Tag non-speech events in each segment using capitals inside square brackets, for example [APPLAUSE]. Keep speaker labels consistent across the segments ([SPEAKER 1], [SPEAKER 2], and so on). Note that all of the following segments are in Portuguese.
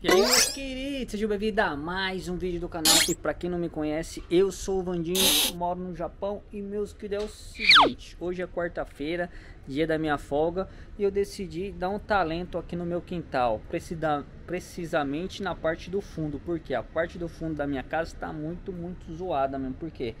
[SPEAKER 1] E aí meus queridos, sejam bem-vindos a mais um vídeo do canal E pra quem não me conhece, eu sou o Vandinho, moro no Japão E meus queridos, é o seguinte, hoje é quarta-feira, dia da minha folga E eu decidi dar um talento aqui no meu quintal Precisa, Precisamente na parte do fundo, porque a parte do fundo da minha casa está muito, muito zoada mesmo Por quê?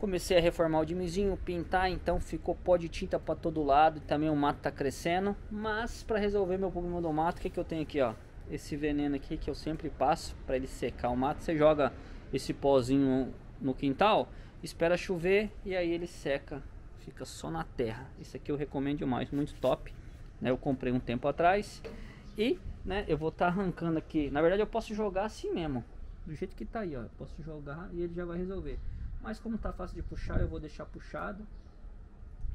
[SPEAKER 1] Comecei a reformar o dimizinho, pintar, então ficou pó de tinta para todo lado, também o mato tá crescendo, mas para resolver meu problema do mato, o que que eu tenho aqui, ó? Esse veneno aqui que eu sempre passo para ele secar o mato. Você joga esse pozinho no quintal, espera chover e aí ele seca, fica só na terra. Isso aqui eu recomendo demais, muito top. Né? Eu comprei um tempo atrás e né, eu vou estar tá arrancando aqui. Na verdade eu posso jogar assim mesmo, do jeito que tá aí, ó. Eu posso jogar e ele já vai resolver. Mas como tá fácil de puxar, eu vou deixar puxado.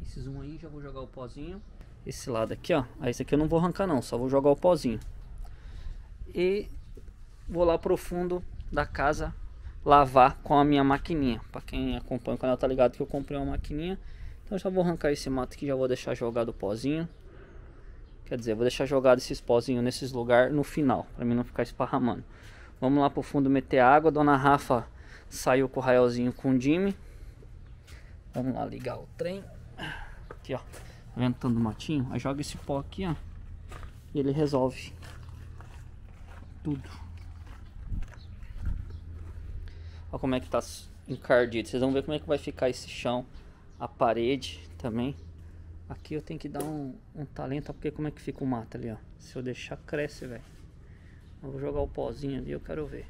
[SPEAKER 1] Esses um aí já vou jogar o pozinho. Esse lado aqui, ó. Aí esse aqui eu não vou arrancar não, só vou jogar o pozinho e vou lá pro fundo da casa lavar com a minha maquininha. Para quem acompanha o canal tá ligado que eu comprei uma maquininha. Então já vou arrancar esse mato aqui, já vou deixar jogado o pozinho. Quer dizer, vou deixar jogado esses pozinhos nesses lugares no final, para mim não ficar esparramando. Vamos lá pro fundo meter água. Dona Rafa saiu com o raiozinho com o Jimmy. Vamos lá ligar o trem. Aqui, ó. Ventando o matinho. Aí joga esse pó aqui, ó. E ele resolve tudo. Olha como é que tá encardido. Vocês vão ver como é que vai ficar esse chão, a parede também. Aqui eu tenho que dar um, um talento, porque como é que fica o mato ali, ó. Se eu deixar, cresce, velho. Vou jogar o pozinho ali, eu quero ver.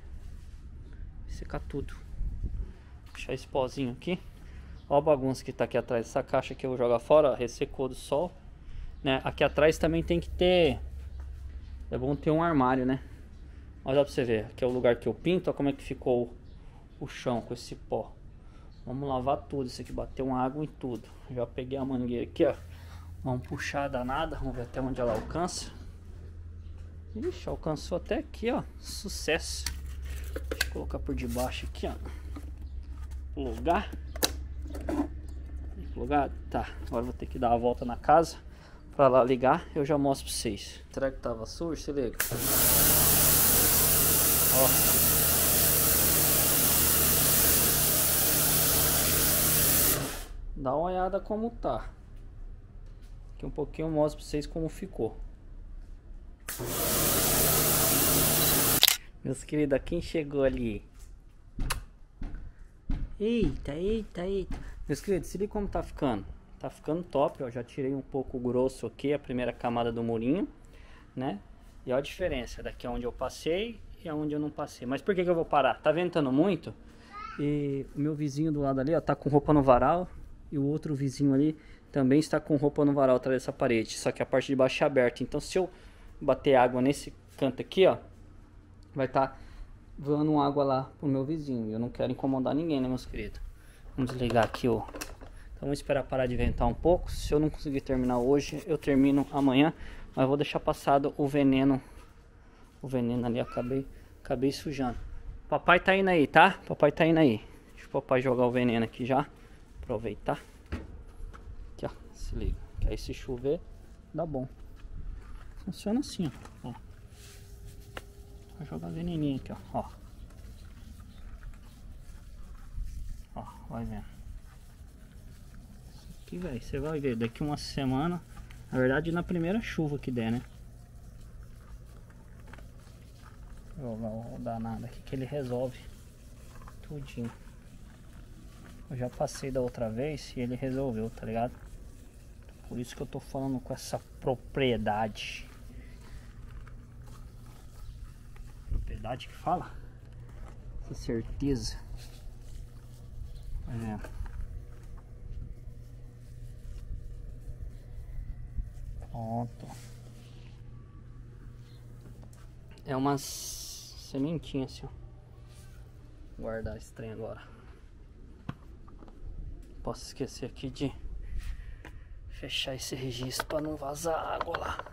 [SPEAKER 1] Secar tudo. Deixar esse pozinho aqui. Olha a bagunça que tá aqui atrás. Essa caixa que eu vou jogar fora, ó, ressecou do sol. Né? Aqui atrás também tem que ter... É bom ter um armário, né? Olha pra você ver, aqui é o lugar que eu pinto, olha como é que ficou o chão com esse pó. Vamos lavar tudo, isso aqui bateu uma água em tudo. Já peguei a mangueira aqui, ó. Vamos puxar danada, vamos ver até onde ela alcança. Ixi, alcançou até aqui, ó. Sucesso. Deixa eu colocar por debaixo aqui, ó. Plugar. Plugado? Tá. Agora vou ter que dar a volta na casa pra lá ligar. Eu já mostro pra vocês. Será que tava sujo? Se liga. Ó. Dá uma olhada como tá. Aqui um pouquinho eu mostro pra vocês como ficou. Meus queridos, quem chegou ali? Eita, eita, eita. Meus queridos, se liga como tá ficando. Tá ficando top, ó. Já tirei um pouco grosso aqui, a primeira camada do murinho, né? E olha a diferença daqui onde eu passei e aonde eu não passei. Mas por que, que eu vou parar? Tá ventando muito e o meu vizinho do lado ali, ó, tá com roupa no varal e o outro vizinho ali também está com roupa no varal atrás dessa parede, só que a parte de baixo é aberta. Então se eu bater água nesse canto aqui, ó, vai estar tá voando água lá pro meu vizinho. Eu não quero incomodar ninguém, né, meus queridos? Vamos desligar aqui, ó. Então vamos esperar parar de ventar um pouco. Se eu não conseguir terminar hoje, eu termino amanhã. Mas vou deixar passado o veneno o veneno ali, acabei, acabei sujando. Papai tá indo aí, tá? Papai tá indo aí. Deixa o papai jogar o veneno aqui já. Aproveitar. Aqui, ó. Se liga. Que aí se chover, dá bom. Funciona assim, ó. ó. Vou jogar veneninho aqui, ó. Ó, ó vai vendo. Isso aqui, velho, você vai ver daqui uma semana. Na verdade, na primeira chuva que der, né? jogar o danado aqui que ele resolve tudinho. Eu já passei da outra vez e ele resolveu, tá ligado? Por isso que eu tô falando com essa propriedade. Propriedade que fala? Essa certeza. É. Pronto. É umas sementinha assim, ó. Guardar esse trem agora. Posso esquecer aqui de fechar esse registro para não vazar água lá.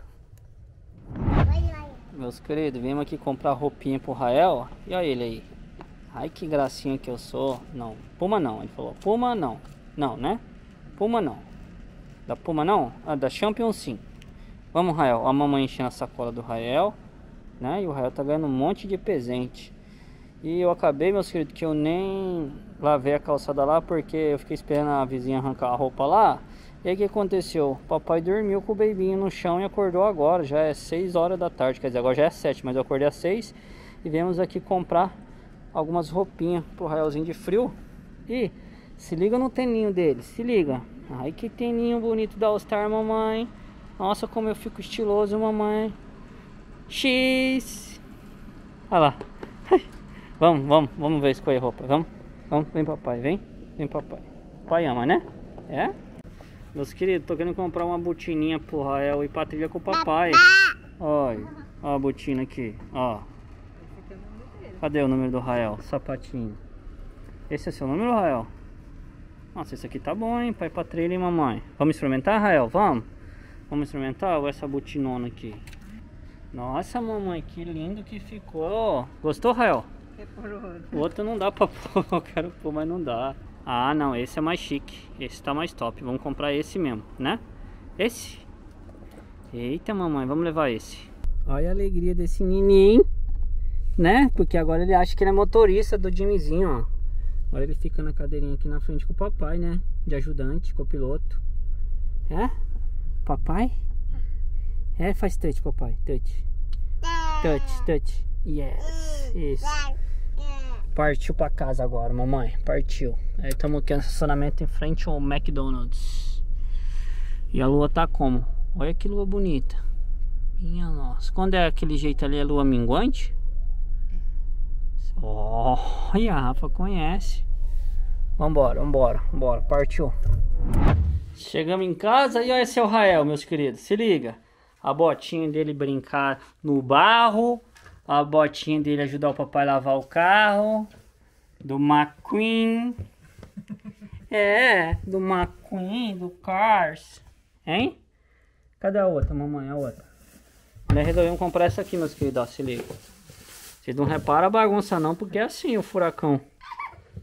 [SPEAKER 1] Meus queridos, viemos aqui comprar roupinha pro Rael, ó. E olha ele aí. Ai que gracinha que eu sou. Não, Puma não. Ele falou, Puma não. Não, né? Puma não. Da Puma não? Ah, da Champion sim. Vamos, Rael. A mamãe enchendo a sacola do Rael. né? E o Rael tá ganhando um monte de presente. E eu acabei, meus queridos, que eu nem lavei a calçada lá porque eu fiquei esperando a vizinha arrancar a roupa lá. E aí o que aconteceu? Papai dormiu com o bebinho no chão e acordou agora. Já é 6 horas da tarde, quer dizer, agora já é 7, mas eu acordei às 6 e viemos aqui comprar algumas roupinhas pro Raelzinho de frio. E se liga no teninho dele, se liga. Ai que teninho bonito da All Star, mamãe. Nossa, como eu fico estiloso, mamãe. X. Olha lá. [LAUGHS] Vamos, vamos, vamos ver escolher roupa. Vamos, vamos, vem papai, vem, vem papai. Pai ama, né? É? Meus queridos, tô querendo comprar uma botininha pro Rael e pra trilha com o papai. Olha, a botina aqui, ó. Cadê o número do Rael? Sapatinho. Esse é seu número, Rael? Nossa, esse aqui tá bom, hein? Pai pra trilha e mamãe. Vamos experimentar, Rael? Vamos? Vamos experimentar? Ou essa botinona aqui? Nossa, mamãe, que lindo que ficou. Gostou, Rael? O outro não dá pra [LAUGHS] pôr, eu quero pôr, mas não dá. Ah, não, esse é mais chique. Esse tá mais top. Vamos comprar esse mesmo, né? Esse? Eita, mamãe, vamos levar esse. Olha a alegria desse menino, né? Porque agora ele acha que ele é motorista do Jimmyzinho, ó. Agora ele fica na cadeirinha aqui na frente com o papai, né? De ajudante, copiloto. É? Papai? É, faz touch, papai. Touch. Touch, touch. Yes. Isso. Partiu pra casa agora, mamãe. Partiu. Estamos aqui no estacionamento em frente ao McDonald's. E a lua tá como? Olha que lua bonita. Minha nossa. Quando é aquele jeito ali, é lua minguante? Olha, a Rafa conhece. Vambora, vambora, vambora. Partiu. Chegamos em casa e olha esse é o Rael, meus queridos. Se liga. A botinha dele brincar no barro a botinha dele ajudar o papai a lavar o carro. Do McQueen. [LAUGHS] É, do McQueen, do Cars. Hein? Cadê a outra, mamãe? A outra. Nós resolvemos comprar essa aqui, meus queridos. Ó, se liga. Vocês não reparam a bagunça não, porque é assim o furacão.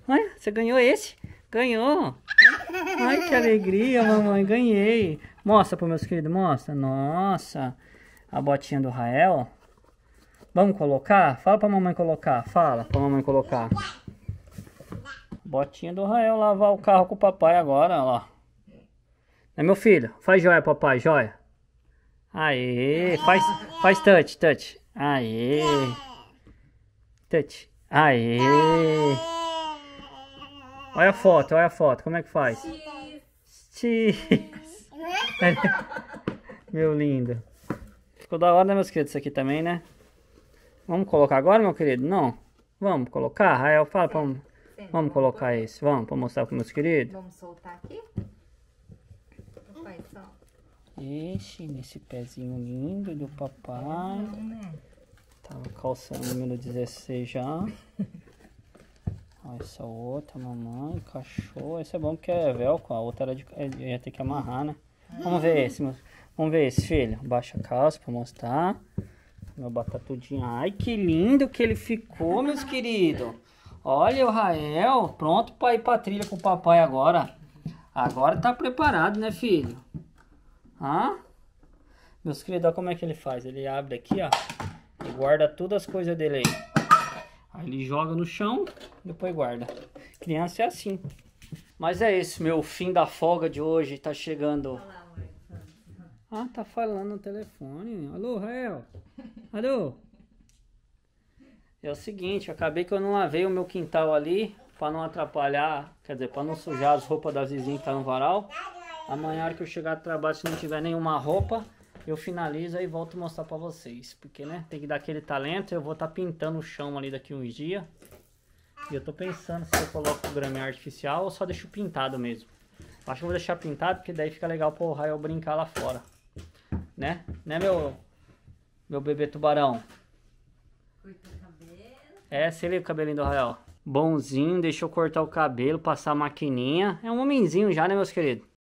[SPEAKER 1] Olha, você ganhou esse? Ganhou. Ai, que alegria, mamãe. Ganhei. Mostra para meus queridos, mostra. Nossa. A botinha do Rael. Vamos colocar? Fala pra mamãe colocar. Fala pra mamãe colocar. Botinha do Rael lavar o carro com o papai agora, ó. É meu filho? Faz joia, papai, joia. Aê, faz, faz touch, touch. Aê. Touch. Aê. Olha a foto, olha a foto. Como é que faz? X. [LAUGHS] Meu lindo. Ficou da hora, né, meus queridos? Isso aqui também, né? Vamos colocar agora, meu querido? Não. Vamos colocar? Rael, fala pra... Vamos, vamos colocar esse. Vamos, pra mostrar para meus queridos.
[SPEAKER 2] Vamos soltar aqui? Papai,
[SPEAKER 1] Ixi, nesse pezinho lindo do papai. Não, né? Tava calçando número 16 já. [LAUGHS] Essa outra, mamãe, cachorro. Esse é bom porque é velcro, a outra era de, é, ia ter que amarrar, né? Vamos ver esse, vamos ver esse, filho. Baixa a calça pra mostrar. Meu batatudinho. Ai, que lindo que ele ficou, meus queridos. Olha o Rael. Pronto para ir pra trilha com o papai agora. Agora tá preparado, né, filho? Hã? Meus queridos, olha como é que ele faz. Ele abre aqui, ó. E guarda todas as coisas dele aí. Ele joga no chão, depois guarda. Criança é assim. Mas é isso, meu fim da folga de hoje tá chegando. Ah, tá falando no telefone. Alô, Rael? Alô? É o seguinte, acabei que eu não lavei o meu quintal ali para não atrapalhar, quer dizer, para não sujar as roupas das vizinhas que tá no varal. Amanhã, hora que eu chegar do trabalho, se não tiver nenhuma roupa, eu finalizo e volto mostrar para vocês. Porque, né, tem que dar aquele talento. Eu vou estar tá pintando o chão ali daqui uns dias. E eu tô pensando se eu coloco o grama artificial ou só deixo pintado mesmo. Acho que eu vou deixar pintado, porque daí fica legal pro Rael brincar lá fora. Né? Né, meu meu bebê tubarão. Corta o cabelo. É, você liga o cabelinho do Rael. Bonzinho, deixou cortar o cabelo, passar a maquininha. É um homenzinho já, né, meus queridos?